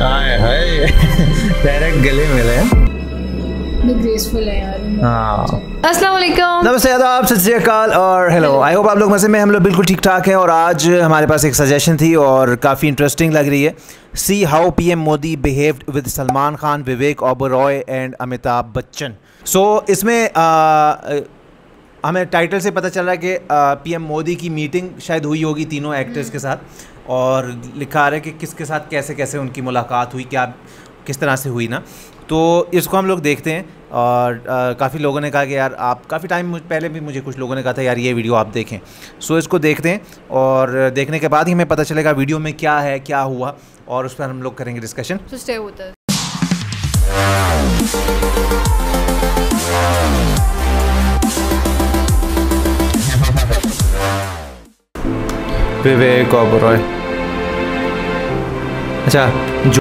हाय हाय direct गले मिले हैं। ग्रेसफुल है यार हाँ। अस्सलाम नमस्ते आदाब सत और हेलो आई होप आप लोग मज़े में हम लोग बिल्कुल ठीक ठाक हैं और आज हमारे पास एक सजेशन थी और काफ़ी इंटरेस्टिंग लग रही है। See how PM Modi behaved with Salman Khan Vivek Oberoi and Amitabh Bachchan so इसमें आ, हमें टाइटल से पता चल रहा है कि पीएम मोदी की मीटिंग शायद हुई होगी तीनों एक्टर्स के साथ और लिखा आ रहा है कि किसके साथ कैसे कैसे उनकी मुलाकात हुई क्या किस तरह से हुई ना। तो इसको हम लोग देखते हैं और काफ़ी लोगों ने कहा कि यार आप काफ़ी टाइम पहले भी मुझे कुछ लोगों ने कहा था यार ये वीडियो आप देखें। सो इसको देखते हैं और देखने के बाद ही हमें पता चलेगा वीडियो में क्या है क्या हुआ और उस पर हम लोग करेंगे डिस्कशन विवेक ओबरॉय अच्छा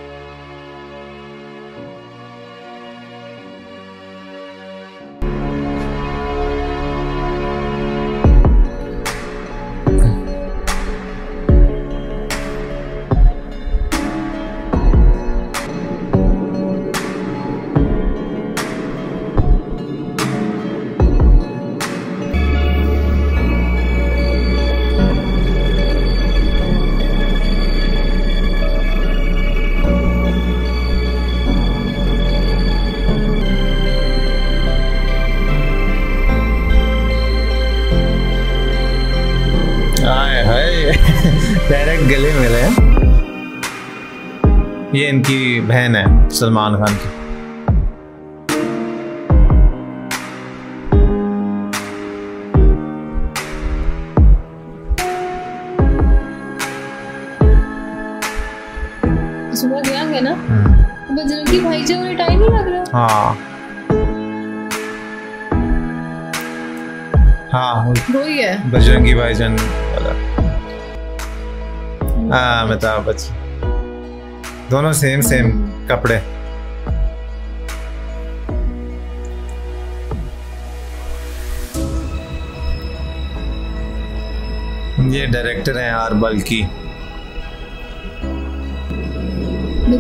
जो हाय हाय। डायरेक्ट गले मिले हैं। ये इनकी बहन है सलमान खान की। सुबह गया है ना? बजरंगी भाईजान वाला टाइम नहीं लग रहा हाँ। हाँ। वो ही। बजरंगी भाईजान वाला। हाँ अमिताभ बच्चन। दोनों सेम सेम कपड़े। ये डायरेक्टर हैं आर बल्कि।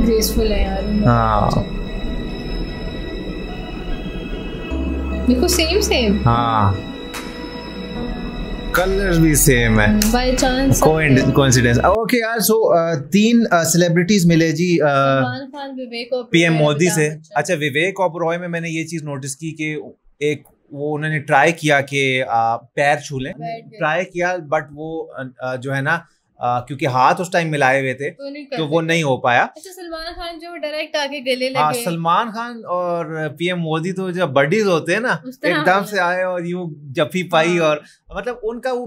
ग्रेसफुल है यार। हाँ। देखो सेम सेम हाँ। कलर भी सेम है. बाय चांस कोइंसिडेंस ओके यार सो तीन सेलिब्रिटीज मिले जी uh, सलमान खान विवेक और पीएम मोदी से. अच्छा विवेक ओबरॉय में मैंने ये चीज़ नोटिस की कि एक वो उन्होंने ट्राई किया कि पैर छू लें. ट्राई किया बट वो जो है ना आ, क्योंकि हाथ उस टाइम मिलाए हुए थे तो नहीं तो वो नहीं हो पाया। अच्छा सलमान खान जो डायरेक्ट आके गले लगे। हाँ सलमान खान और पीएम मोदी तो जब बडीज होते हैं ना एकदम से आए और यूँ जफी पाई हाँ। और मतलब उनका वो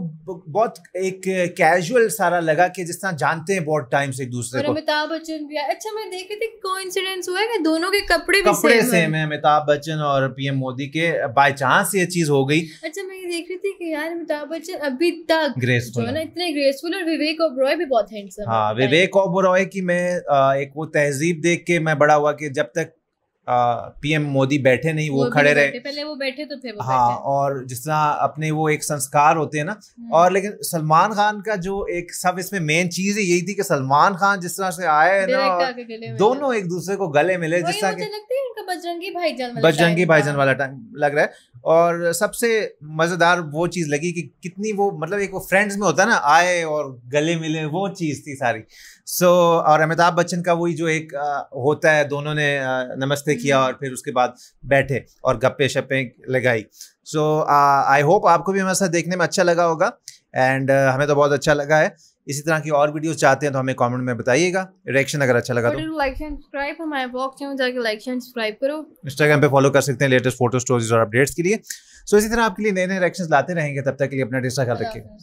बहुत एक कैजुअल सारा लगा कि जिस तरह जानते हैं बहुत टाइम से एक दूसरे को। अमिताभ बच्चन भी। अच्छा मैं देख रही थी कोइंसिडेंस हुआ है दोनों के कपड़े भी कपड़े सेम है? अमिताभ बच्चन और पीएम मोदी के। बाय चांस ये चीज़ हो गई। अच्छा ये देख रही थी कि यार अमिताभ बच्चन अभी तक ग्रेसफुल है ना इतने ग्रेसफुल और विवेक ओबरॉय भी बहुत हैंडसम हाँ विवेक ओबरॉय की मैं एक वो तहजीब देख के मैं बड़ा हुआ कि जब तक पीएम मोदी बैठे नहीं वो भी खड़े रहे पहले वो बैठे तो थे वो हाँ बैठे। और जिस तरह अपने वो एक संस्कार होते हैं ना हम्म। और लेकिन सलमान खान का जो एक सब इसमें मेन चीज़ है यही थी कि सलमान खान जिस तरह से आए ना दोनों एक दूसरे को गले मिले जिस तरह लगता बजरंगी भाईजान बजरंगी भाईजान वाला टाइम लग रहा है। और सबसे मज़ेदार वो चीज़ लगी कि कितनी वो मतलब एक वो फ्रेंड्स में होता है ना आए और गले मिले वो चीज़ थी सारी। सो so, और अमिताभ बच्चन का वही जो एक अ, होता है दोनों ने अ, नमस्ते किया हम्म। और फिर उसके बाद बैठे और गप्पे शप्पे लगाई। सो आई होप आपको भी हमारे साथ देखने में अच्छा लगा होगा। एंड uh, हमें तो बहुत अच्छा लगा है। इसी तरह की और वीडियोस चाहते हैं तो हमें कमेंट में बताइएगा। रिएक्शन अगर अच्छा लगा तो। लाइक एंड सब्सक्राइब हमारे ब्लॉग चैनल जाके लाइक एंड सब्सक्राइब करो। इंस्टाग्राम पे फॉलो कर सकते हैं लेटेस्ट फ़ोटो स्टोरीज और अपडेट्स के लिए। सो इसी तरह आपके लिए नए नए रिएक्शंस लाते रहेंगे तब तक के लिए अपना सारा ख्याल रखिएगा